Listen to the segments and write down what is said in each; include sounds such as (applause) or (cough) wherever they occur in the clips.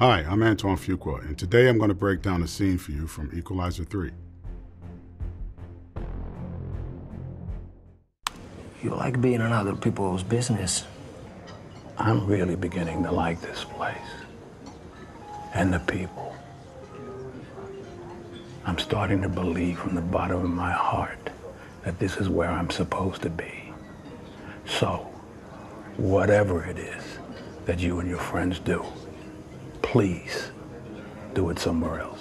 Hi, I'm Antoine Fuqua, and today I'm going to break down a scene for you from Equalizer 3. You like being in other people's business. I'm really beginning to like this place and the people. I'm starting to believe from the bottom of my heart that this is where I'm supposed to be. So, whatever it is that you and your friends do, please do it somewhere else.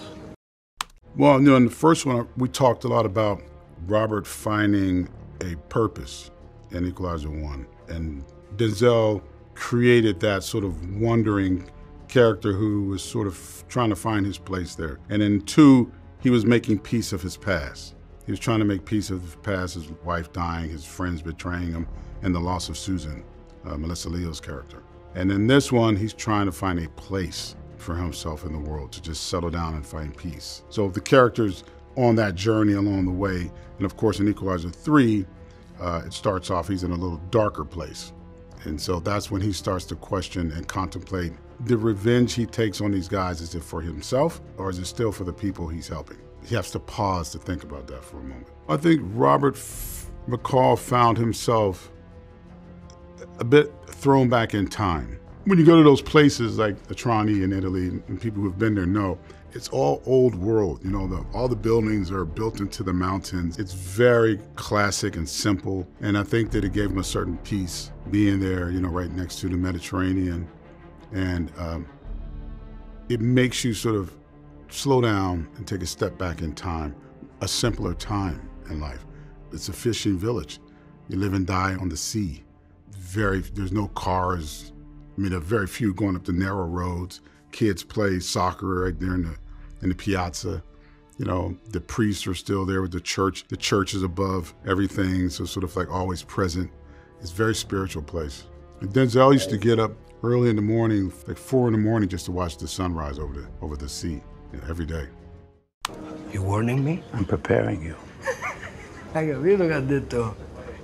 Well, you know, in the first one, we talked a lot about Robert finding a purpose in Equalizer 1. And Denzel created that sort of wandering character who was sort of trying to find his place there. And in 2, he was making peace of his past. He was trying to make peace of his past, his wife dying, his friends betraying him, and the loss of Susan, uh, Melissa Leo's character. And in this one, he's trying to find a place for himself in the world to just settle down and find peace. So the characters on that journey along the way, and of course in Equalizer 3, uh, it starts off, he's in a little darker place. And so that's when he starts to question and contemplate the revenge he takes on these guys. Is it for himself or is it still for the people he's helping? He has to pause to think about that for a moment. I think Robert F- McCall found himself a bit thrown back in time. When you go to those places like the Trani in Italy, and people who've been there know, it's all old world. You know, the, all the buildings are built into the mountains. It's very classic and simple. And I think that it gave him a certain peace being there, you know, right next to the Mediterranean. And um, it makes you sort of slow down and take a step back in time, a simpler time in life. It's a fishing village. You live and die on the sea. Very, there's no cars. I mean, there are very few going up the narrow roads. Kids play soccer right there in the in the piazza. You know, the priests are still there with the church. The church is above everything, so sort of like always present. It's a very spiritual place. And Denzel used to get up early in the morning, like four in the morning, just to watch the sunrise over the over the sea you know, every day. You warning me? I'm preparing you. (laughs) Hai capito che ha detto?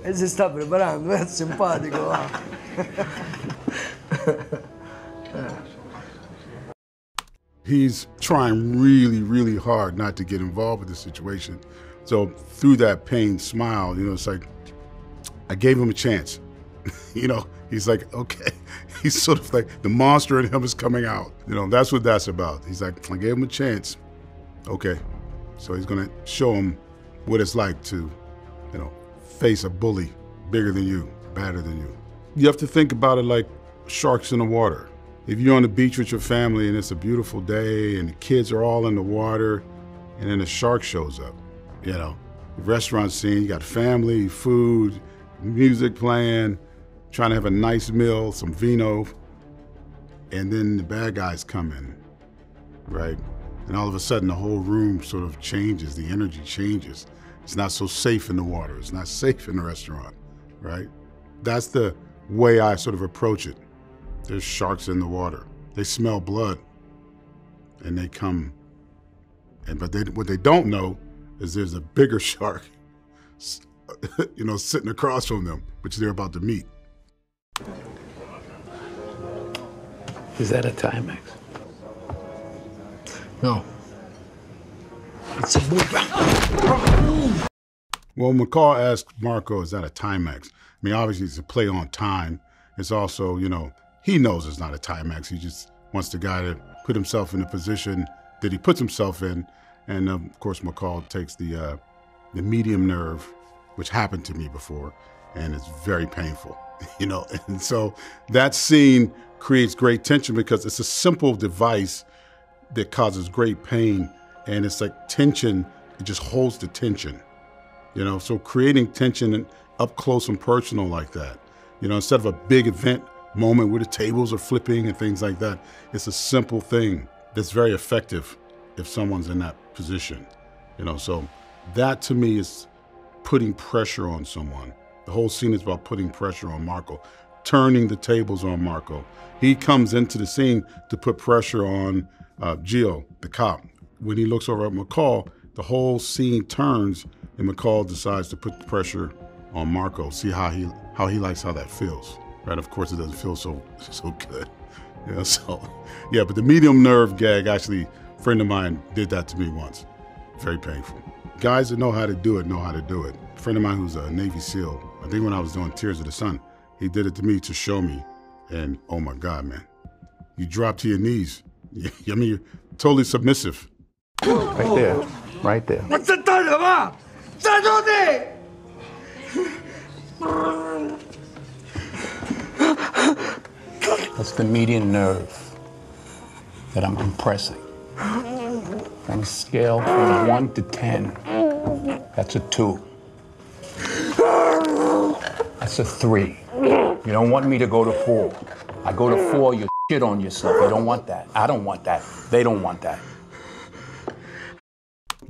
E si sta preparando, è simpatico, (laughs) (laughs) He's trying really, really hard not to get involved with the situation. So through that pain smile, you know, it's like I gave him a chance. (laughs) you know, he's like, okay. (laughs) He's sort of like the monster in him is coming out. You know, that's what that's about. He's like, I gave him a chance. Okay. So he's gonna show him what it's like to, you know, face a bully bigger than you, badder than you. You have to think about it like sharks in the water. If you're on the beach with your family and it's a beautiful day and the kids are all in the water and then a shark shows up, you know, restaurant scene, you got family, food, music playing, trying to have a nice meal, some vino, and then the bad guys come in, right? And all of a sudden the whole room sort of changes, the energy changes. It's not so safe in the water, it's not (laughs) safe in the restaurant, right? That's the way I sort of approach it. There's sharks in the water. They smell blood and they come. And but they, what they don't know is there's a bigger (laughs) shark, you know, sitting across from them, which they're about to meet. Is that a Timex? No. It's a boot. Well, McCall asked Marco, is that a Timex? I mean, obviously it's a play on time. It's also, you know, he knows it's not a Timex. He just wants the guy to put himself in the position that he puts himself in. And um, of course, McCall takes the uh, the median nerve, which happened to me before, and it's very painful, (laughs) you know. And so that scene creates great tension because it's a simple device that causes great pain, and it's like tension. It just holds the tension, you know. So creating tension up close and personal like that, you know, instead of a big event moment where the tables are flipping and things like that. It's a simple thing that's very effective if someone's in that position. You know, so that to me is putting pressure on someone. The whole scene is about putting pressure on Marco, turning the tables on Marco. He comes into the scene to put pressure on uh, Gio, the cop. When he looks over at McCall, the whole scene turns and McCall decides to put pressure on Marco, see how he how he likes how that feels right? Of course, it doesn't feel so (laughs) so good, You know, (laughs) so yeah, but the median nerve gag actually, a friend of mine did that to me once. Very painful. Guys that know how to do it know how to do it. A friend of mine who's a Navy SEAL, I think when I was doing Tears of the Sun, he did it to me to show me. And oh my God, man, you drop to your knees. (laughs) I mean, you're totally submissive. Right there. Right there. The median nerve that I'm compressing. On a scale from 1 to 10, that's a 2. That's a 3. You don't want me to go to 4. I go to 4, you shit on yourself. You don't want that. I don't want that. They don't want that.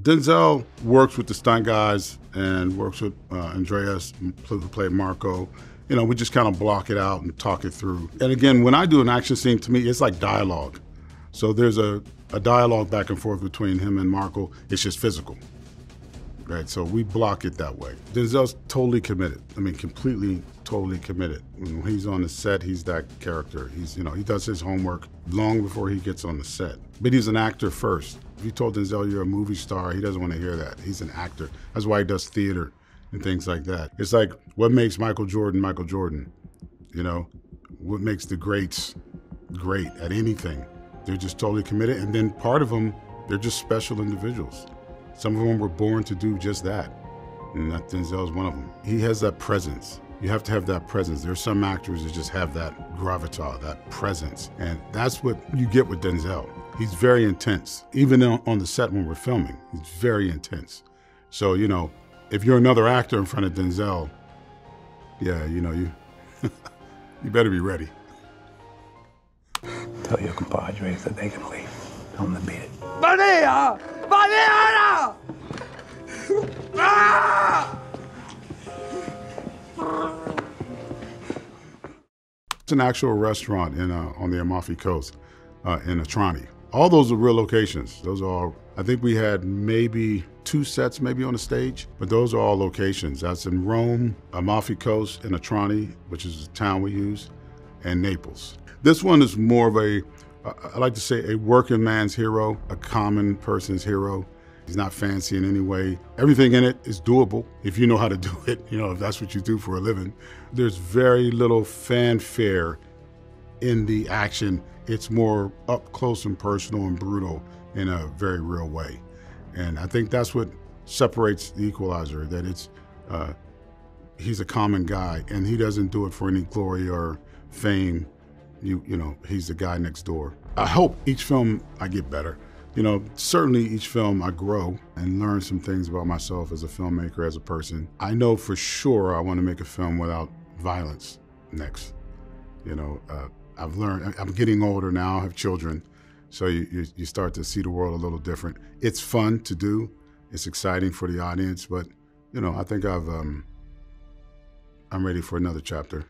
Denzel works with the stunt guys and works with uh, Andreas, who played Marco. You know, we just kind of block it out and talk it through. And again, when I do an action scene, to me, it's like dialogue. So there's a, a dialogue back and forth between him and Marco. It's just physical. Right, so we block it that way. Denzel's totally committed. I mean, completely, totally committed. When he's on the set, he's that character. He's, you know, he does his homework long before he gets on the set. But he's an actor first. If you told Denzel you're a movie star, he doesn't want to hear that. He's an actor. That's why he does theater and things like that. It's like what makes Michael Jordan Michael Jordan? You know, what makes the greats great at anything? They're just totally committed. And then part of them, they're just special individuals. Some of them were born to do just that. And that Denzel's one of them. He has that presence. You have to have that presence. There's some actors that just have that gravitas, that presence. And that's what you get with Denzel. He's very intense. Even on the set when we're filming, he's very intense. So, you know, if you're another actor in front of Denzel, yeah, you know, you (laughs) you better be ready. Tell your compadres that they can leave. Tell them to beat it. Vania! Vania! Ah! It's an actual restaurant in uh, on the Amalfi Coast uh, in Atrani. All those are real locations. Those are all, I think we had maybe two sets maybe on the stage, but those are all locations. That's in Rome, Amalfi Coast, and Atrani, which is the town we use, and Naples. This one is more of a, I like to say, a working man's hero, a common person's hero. He's not fancy in any way. Everything in it is doable if you know how to do (laughs) it, you know, if that's what you do for a living. There's very little fanfare in the action. It's more up close and personal and brutal in a very real way. And I think that's what separates the equalizer, that it's, uh, he's a common guy and he doesn't do it for any glory or fame. You, you know, he's the guy next door. I hope each film I get better. You know, certainly each film I grow and learn some things about myself as a filmmaker, as a person. I know for sure I want to make a film without violence next. You know, uh, I've learned, I'm getting older now, I have children, so you, you, start to see the world a little different. It's fun to do, it's exciting for the audience, but, you know, I think I've, um, I'm ready for another chapter.